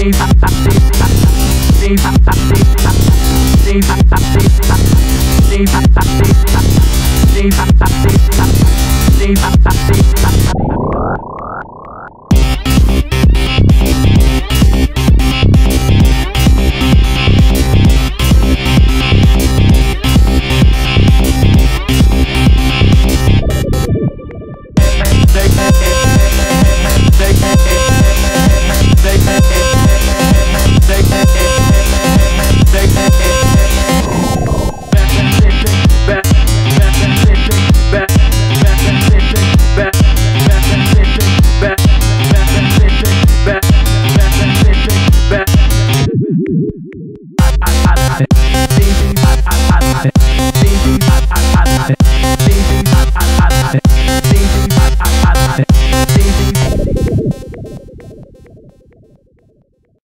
Fantastic.